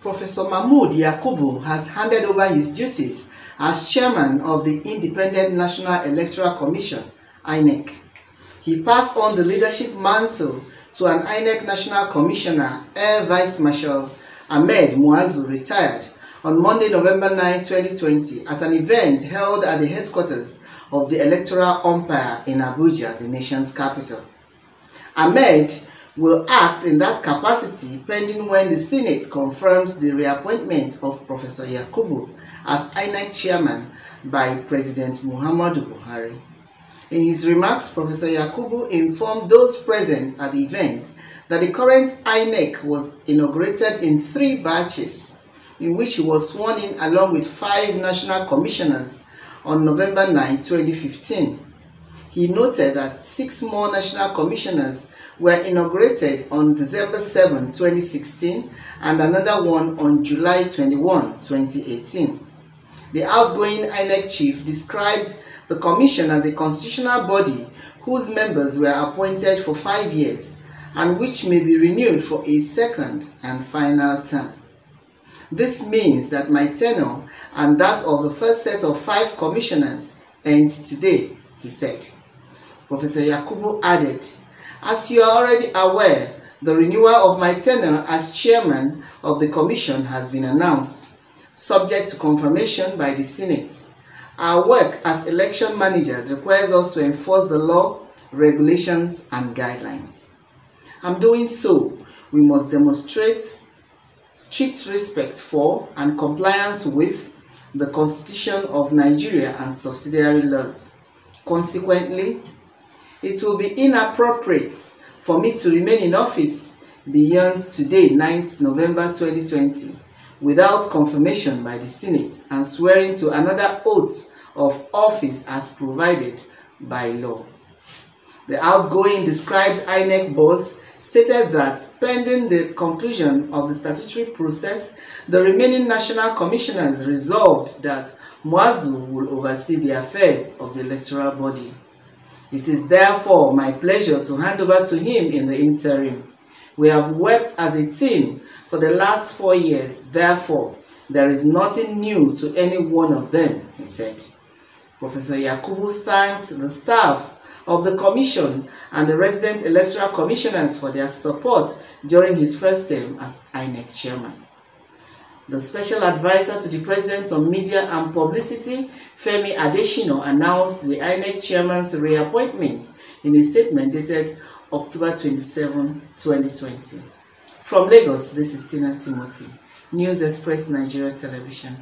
Professor Mahmoud Yakubu has handed over his duties as chairman of the Independent National Electoral Commission, INEC. He passed on the leadership mantle to an INEC National Commissioner, Air Vice Marshal Ahmed Muazu, retired, on Monday, November 9, 2020, at an event held at the headquarters of the Electoral Umpire in Abuja, the nation's capital. Ahmed will act in that capacity pending when the Senate confirms the reappointment of Professor Yakubu as INEC chairman by President Muhammadu Buhari. In his remarks, Professor Yakubu informed those present at the event that the current INEC was inaugurated in three batches, in which he was sworn in along with five national commissioners on November 9, 2015. He noted that six more national commissioners were inaugurated on December 7, 2016, and another one on July 21, 2018. The outgoing INEC chief described the commission as a constitutional body whose members were appointed for five years and which may be renewed for a second and final term. This means that my tenure and that of the first set of five commissioners ends today, he said. Professor Yakubu added, As you are already aware, the renewal of my tenure as chairman of the commission has been announced subject to confirmation by the Senate. Our work as election managers requires us to enforce the law, regulations, and guidelines. I'm doing so, we must demonstrate strict respect for and compliance with the Constitution of Nigeria and subsidiary laws. Consequently, it will be inappropriate for me to remain in office beyond today, 9th November 2020, without confirmation by the Senate and swearing to another oath of office as provided by law. The outgoing described INEC boss stated that pending the conclusion of the statutory process, the remaining national commissioners resolved that Muazu will oversee the affairs of the electoral body. It is therefore my pleasure to hand over to him in the interim. We have worked as a team for the last four years. Therefore, there is nothing new to any one of them, he said. Professor Yakubu thanked the staff of the Commission and the resident electoral commissioners for their support during his first term as INEC chairman. The special advisor to the President on Media and Publicity, Femi Adesina, announced the INEC chairman's reappointment in a statement dated October 27, 2020. From Lagos, this is Tina Timothy, News Express Nigeria Television.